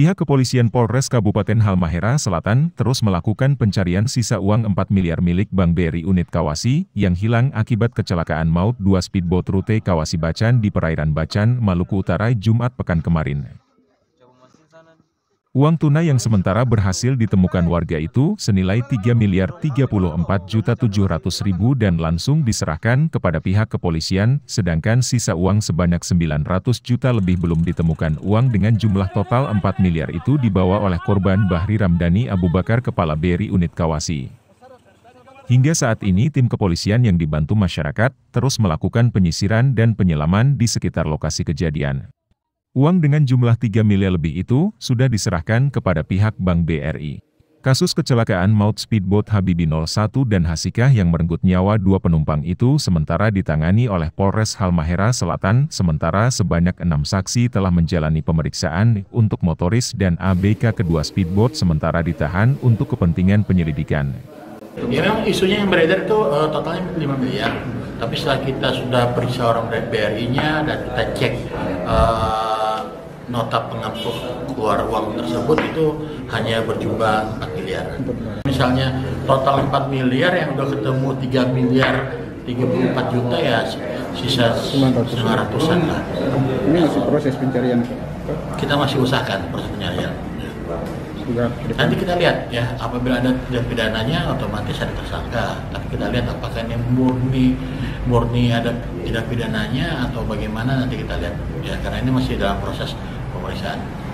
Pihak kepolisian Polres Kabupaten Halmahera Selatan terus melakukan pencarian sisa uang 4 miliar milik Bank BRI Unit Kawasi yang hilang akibat kecelakaan maut dua speedboat rute Kawasi Bacan di perairan Bacan, Maluku Utara Jumat pekan kemarin. Uang tunai yang sementara berhasil ditemukan warga itu senilai 3 miliar 34 juta 700 ribu dan langsung diserahkan kepada pihak kepolisian, sedangkan sisa uang sebanyak 900 juta lebih belum ditemukan. Uang dengan jumlah total 4 miliar itu dibawa oleh korban Bahri Ramdhani Abu Bakar Kepala BRI Unit Kawasi. Hingga saat ini tim kepolisian yang dibantu masyarakat terus melakukan penyisiran dan penyelaman di sekitar lokasi kejadian. Uang dengan jumlah 3 miliar lebih itu sudah diserahkan kepada pihak Bank BRI. Kasus kecelakaan maut speedboat Habibi 01 dan Hasikah yang merenggut nyawa dua penumpang itu sementara ditangani oleh Polres Halmahera Selatan, sementara sebanyak enam saksi telah menjalani pemeriksaan untuk motoris dan ABK kedua speedboat sementara ditahan untuk kepentingan penyelidikan. Memang isunya yang beredar itu uh, totalnya 5 miliar, tapi setelah kita sudah periksa orang BRI-nya dan kita cek uh, nota pengampu keluar uang tersebut itu hanya berjumlah 4 miliar. Misalnya total 4 miliar yang udah ketemu 3 miliar 34 juta ya sisa 900-an lah. Ini masih proses pencarian? Kita masih usahakan proses pencarian. Nanti kita lihat ya, apabila ada tindak pidananya otomatis ada tersangka. Tapi kita lihat apakah ini murni murni ada tindak pidananya atau bagaimana nanti kita lihat ya karena ini masih dalam proses pemeriksaan